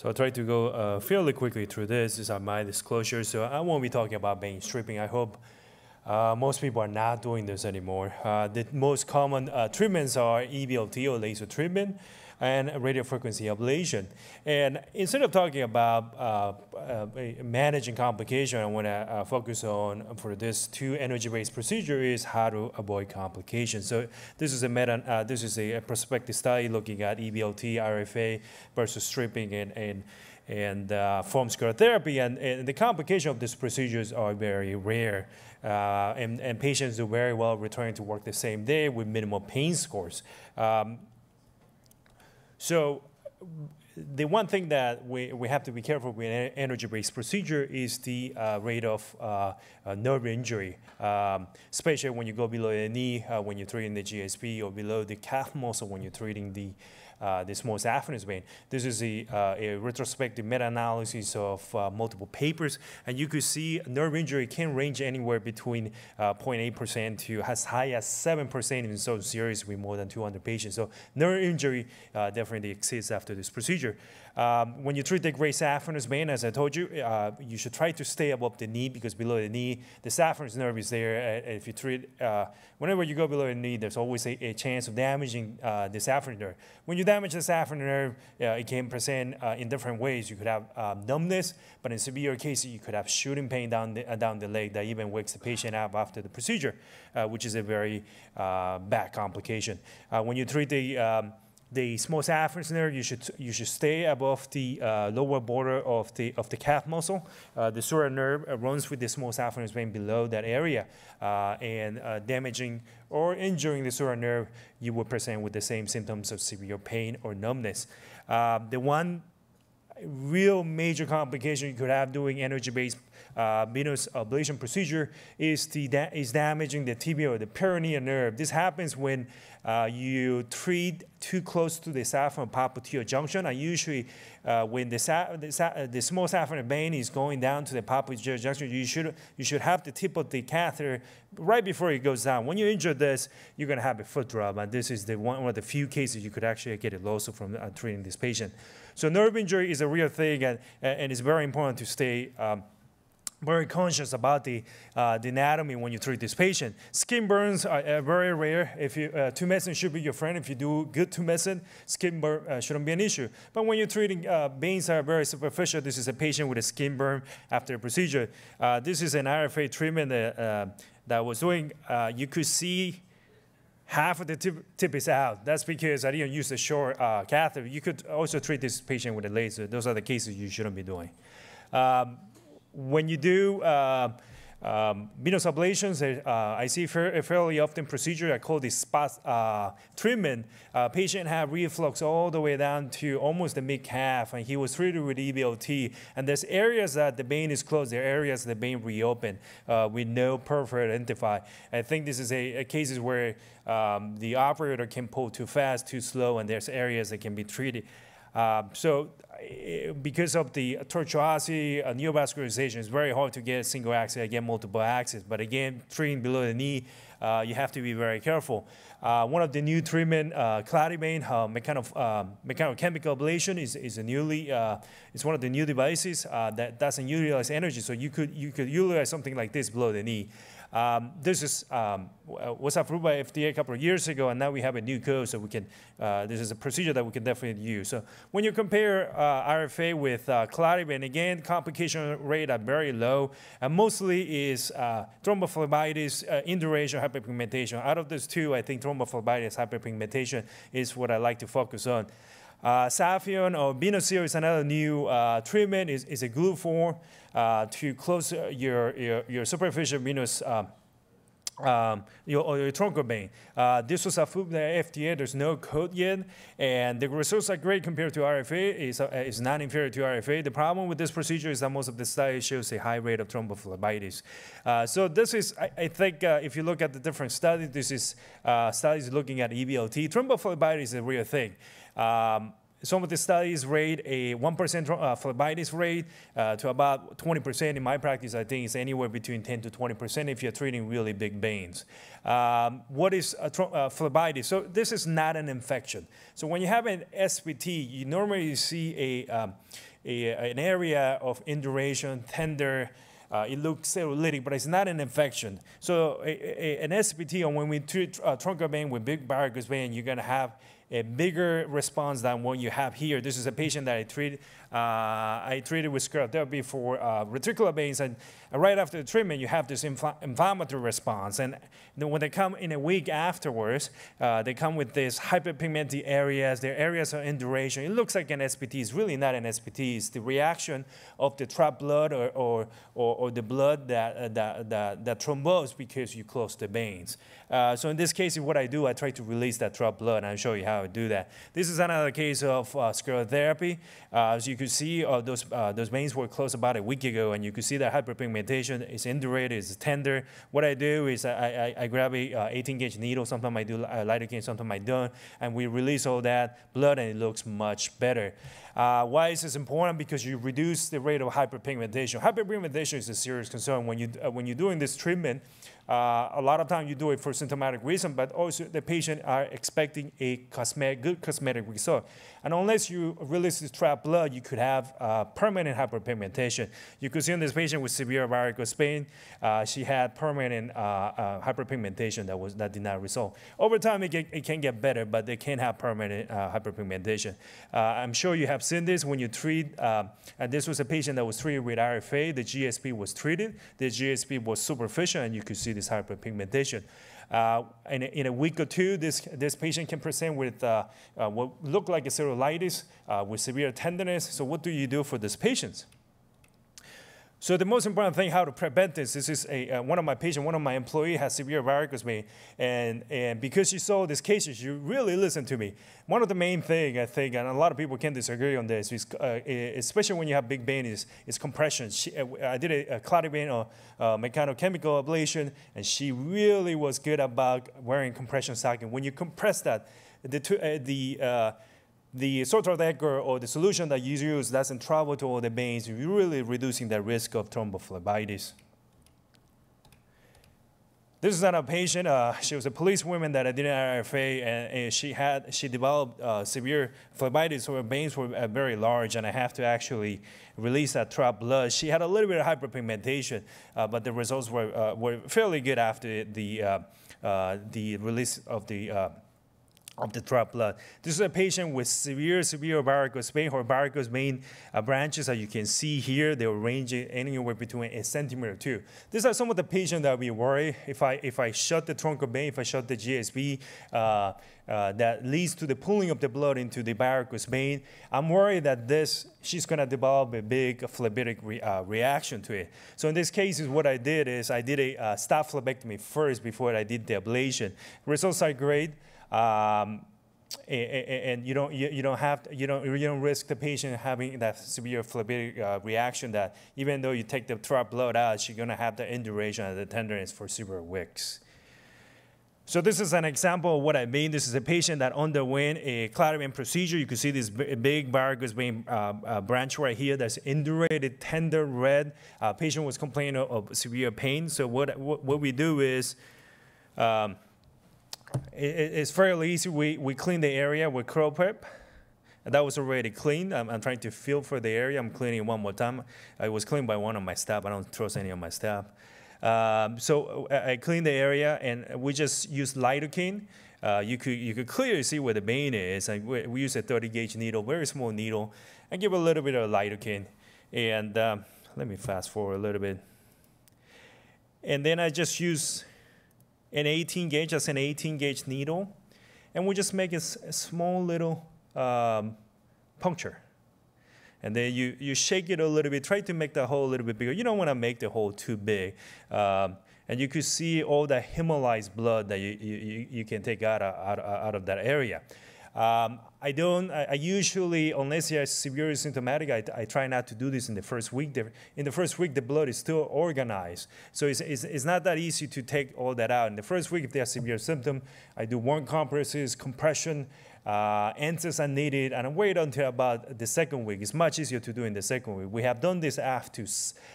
So I'll try to go uh, fairly quickly through this. These are my disclosures. So I won't be talking about vein stripping. I hope uh, most people are not doing this anymore. Uh, the most common uh, treatments are EVLT or laser treatment and radiofrequency ablation. And instead of talking about uh, uh, managing complication, I want to uh, focus on for this two energy-based procedure is how to avoid complications. So this is a meta, uh, this is a, prospective study looking at EVLT, RFA versus stripping and, and and uh, foam sclerotherapy, and, and, the complications of these procedures are very rare. Uh, and, and, patients do very well returning to work the same day with minimal pain scores. Um, so the one thing that we, we have to be careful with an energy-based procedure is the uh, rate of uh, uh, nerve injury, um, especially when you go below the knee, uh, when you're treating the GSV, or below the calf muscle when you're treating the uh, the small saphenous vein. This is a, uh, a retrospective meta-analysis of uh, multiple papers, and you could see nerve injury can range anywhere between 0.8% uh, to as high as 7% in some series with more than 200 patients. So nerve injury uh, definitely exists after this procedure. Um, when you treat the great saphenous vein, as I told you, uh, you should try to stay above the knee because below the knee, the saphenous nerve is there. Uh, if you treat, uh, whenever you go below the knee, there's always a, a chance of damaging uh, the saphenous nerve. When you damage the saphenous nerve, it can present uh, in different ways. You could have um, numbness, but in severe cases, you could have shooting pain down the, uh, down the leg that even wakes the patient up after the procedure, which is a very bad complication. when you treat the um, the small nerve, you should, you should stay above the uh, lower border of the, of the calf muscle. Uh, the sural nerve uh, runs with the small saphenous vein below that area, uh, and uh, damaging or injuring the sural nerve, you will present with the same symptoms of severe pain or numbness. Uh, the one real major complication you could have doing energy-based uh, venous ablation procedure is, the da is damaging the tibial or the peroneal nerve. This happens when uh, you treat too close to the saphenous popliteal junction. And usually uh, when the, the, the, small saphenous vein is going down to the popliteal junction, you should, you should have the tip of the catheter right before it goes down. When you injure this, you're going to have a foot drop. And this is the one, one of the few cases you could actually get a lawsuit from uh, treating this patient. So nerve injury is a real thing, and, and it's very important to stay um, very conscious about the, uh, the anatomy when you treat this patient. Skin burns are uh, very rare. If you, uh, tumescent should be your friend. If you do good tumescent, skin burn uh, shouldn't be an issue. But when you're treating uh, veins that are very superficial, this is a patient with a skin burn after a procedure. Uh, this is an RFA treatment that, uh, that was doing. you could see half of the tip, tip, is out. That's because I didn't use a short uh, catheter. You could also treat this patient with a laser. Those are the cases you shouldn't be doing. Um, when you do uh, um, venous ablations, uh, I see a fairly often procedure I call this spot uh, treatment. Uh, patient had reflux all the way down to almost the mid calf, and he was treated with EVLT. And there's areas that the vein is closed, there are areas the vein reopened uh, with no perforat identified. I think this is a, a cases where um, the operator can pull too fast, too slow, and there's areas that can be treated. Uh, so Eh, because of the tortuosity, uh, neovascularization, it's very hard to get single axis, get multiple axis. But again, treating below the knee, uh, you have to be very careful. Uh, one of the new treatment, uh, ClariVein, uh, mechano, uh, mechanochemical ablation, is, is a newly, uh, it's one of the new devices uh, that doesn't utilize energy. So you could, you could utilize something like this below the knee. Um, this is um, was approved by FDA a couple of years ago, and now we have a new code, so we can. Uh, this is a procedure that we can definitely use. So when you compare uh, RFA with uh, ClariVein, again, complication rate are very low, and mostly is uh, thrombophlebitis, uh, induration, hyperpigmentation. Out of those two, I think thrombophlebitis, hyperpigmentation is what I like to focus on. Uh, Sapheon or VenaSeal is another new uh, treatment. It's, it's a glue form uh, to close your, your, your superficial venous um, um, your, your trunk vein. Uh, this was approved by FDA. There's no code yet, and the results are great compared to RFA. It's, uh, it's not inferior to RFA. The problem with this procedure is that most of the studies shows a high rate of thrombophlebitis. Uh, so this is, I, I think, uh, if you look at the different studies, this is uh, studies looking at EVLT. Thrombophlebitis is a real thing. Um, some of the studies rate a 1% uh, phlebitis rate uh, to about 20%. In my practice, I think it's anywhere between 10 to 20% if you're treating really big veins. Um, what is uh, phlebitis? So this is not an infection. So when you have an SVT, you normally see a, um, a, an area of induration, tender, uh, it looks cellulitic, but it's not an infection. So a, a, an SVT, or when we treat uh, truncal vein with big varicose vein, you're gonna have a bigger response than what you have here. This is a patient that I treated, uh, I treated with sclerotherapy for uh, reticular veins, and right after the treatment, you have this infl inflammatory response. And then when they come in a week afterwards, uh, they come with these hyperpigmented areas. Their areas are induration. It looks like an SVT. It's really not an SVT. It's the reaction of the trapped blood or, or, or, or the blood that, uh, that, that, that because you close the veins. Uh, so in this case, what I do, I try to release that trapped blood, and I'll show you how I would do that. This is another case of uh, sclerotherapy. Uh, as you can see, uh, those, uh, those veins were closed about a week ago, and you can see that hyperpigmentation is indurated, it's tender. What I do is I, I, I grab a 18-gauge needle, sometimes I do lidocaine, sometimes I don't, and we release all that blood, and it looks much better. Uh, why is this important? Because you reduce the rate of hyperpigmentation. Hyperpigmentation is a serious concern when, you, uh, when you're doing this treatment. Uh, a lot of times you do it for symptomatic reason, but also the patient are expecting a cosmetic, good cosmetic result. And unless you release this trapped blood, you could have uh, permanent hyperpigmentation. You could see in this patient with severe varicose vein, uh, she had permanent uh, uh, hyperpigmentation that, was, that did not resolve. Over time, it, get, it can get better, but they can have permanent uh, hyperpigmentation. I'm sure you have seen this when you treat, and this was a patient that was treated with RFA, the GSV was treated, the GSV was superficial, and you could see this hyperpigmentation. Uh, in, a, in, a, week or two, this, this patient can present with uh, uh, what look like a cellulitis uh, with severe tenderness. So what do you do for these patients? So the most important thing, how to prevent this, this is a, uh, one of my patients, one of my employee has severe varicose vein, and, and because she saw these cases, you really listen to me. One of the main thing I think, and a lot of people can disagree on this, is, uh, especially when you have big vein, is, is compression. She, uh, I did a, a vein or uh, mechanochemical ablation, and she really was good about wearing compression stocking. When you compress that, the, uh, the the sort of Edgar or the solution that you use doesn't travel to all the veins, you're really reducing the risk of thrombophlebitis. This is a patient. Uh, she was a policewoman that I did an RFA, and, and she had she developed uh, severe phlebitis. So her veins were uh, very large, and I have to actually release that trapped blood. She had a little bit of hyperpigmentation, uh, but the results were uh, were fairly good after the uh, the release of the of the trapped blood. This is a patient with severe, severe varicose vein or varicose vein uh, branches as you can see here. They were ranging anywhere between a centimeter two. These are some of the patients that we worry if I, if I shut the trunk of vein, if I shut the GSV, uh, uh, that leads to the pulling of the blood into the varicose vein. I'm worried that this, she's gonna develop a big phlebitic re, uh, reaction to it. So in this case, what I did is I did a uh, phlebectomy first before I did the ablation. Results are great. Um, and, you don't you, don't have you don't you don't risk the patient having that severe phlebitic uh, reaction that even though you take the trapped blood out, she's gonna have the induration and the tenderness for several weeks. So this is an example of what I mean. This is a patient that underwent a ClariVein procedure. You can see this big varicose vein uh, uh, branch right here that's indurated, tender, red. Uh, patient was complaining of, of, severe pain. So what, what, what we do is um, it's fairly easy. We, we clean the area with ChloraPrep. And that was already clean. I'm, I'm, trying to feel for the area. I'm cleaning one more time. It was cleaned by one of my staff. I don't trust any of my staff. Um, so uh, I, I cleaned the area, and we just use lidocaine. Uh, you could you could clearly see where the vein is. And we, we use a 30 gauge needle, very small needle, and give a little bit of lidocaine. And um, let me fast forward a little bit. And then I just use an 18 gauge, that's an 18 gauge needle, and we just make a, a small little um, puncture. And then you, you shake it a little bit, try to make the hole a little bit bigger. You don't want to make the hole too big. Um, and you could see all the hemolyzed blood that you, you, you can take out of, out, out of that area. Um, I don't, I, I, usually, unless you're severely symptomatic, I, I, try not to do this in the first week. In the first week, the blood is still organized. So it's, it's, it's not that easy to take all that out. In the first week, if they have severe symptom, I do warm compresses, compression, uh, answers are needed, and I wait until about the second week. It's much easier to do in the second week. We have done this after,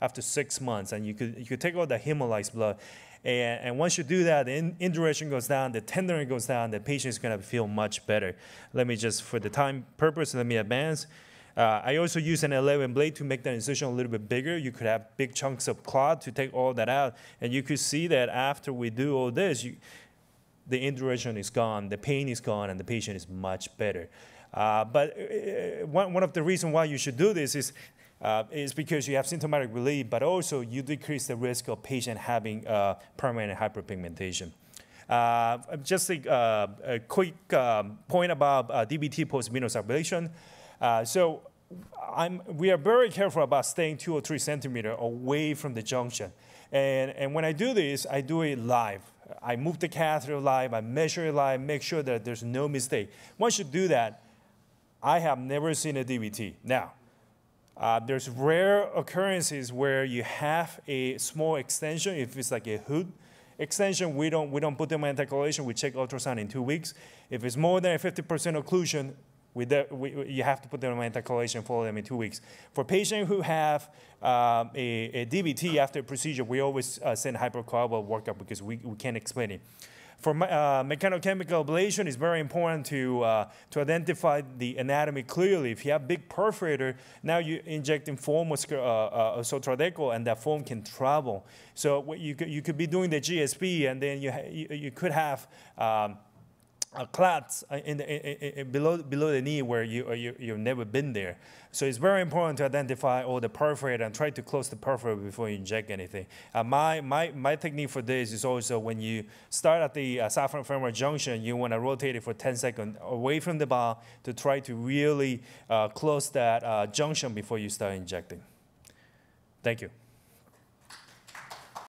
after six months, and you could, you could take all the hemolyzed blood and, and once you do that, the in, induration goes down, the tenderness goes down, the patient is going to feel much better. Let me just, for the time purpose, let me advance. Uh, I also use an 11 blade to make the incision a little bit bigger. You could have big chunks of clot to take all that out. And you could see that after we do all this, you, the induration is gone, the pain is gone, and the patient is much better. Uh, but uh, one, one of the reasons why you should do this is uh, is because you have symptomatic relief, but also you decrease the risk of patient having uh, permanent hyperpigmentation. Uh, just a, uh, a quick um, point about uh, DVT post-venous ablation. Uh, so I'm, we are very careful about staying two or three centimeter away from the junction. And, and when I do this, I do it live. I move the catheter live, I measure it live, make sure that there's no mistake. Once you do that, I have never seen a DVT. Now, uh, there's rare occurrences where you have a small extension, if it's like a hood extension, we don't, we don't put them in anticoagulation, we check ultrasound in two weeks. If it's more than a 50% occlusion, we, we, you have to put them in and follow them in two weeks. For patients who have um, a, a, DVT after a procedure, we always uh, send hypercoagulable workup because we, we can't explain it. For uh, mechanochemical ablation, it's very important to, uh, to identify the anatomy clearly. If you have big perforator, now you're injecting foam with uh, uh, Sotradecol, and that foam can travel. So you could, you could be doing the GSV, and then you, you, you, could have um, uh, clots in, the, in, in, below, below the knee where you, you, you've never been there. So it's very important to identify all the perforate and try to close the perforate before you inject anything. Uh, my, my, my technique for this is also when you start at the uh, saphenous femoral junction, you want to rotate it for 10 seconds away from the bar to try to really uh, close that uh, junction before you start injecting. Thank you.